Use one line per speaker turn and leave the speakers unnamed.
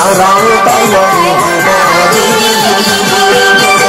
sao đón tay một ngày đi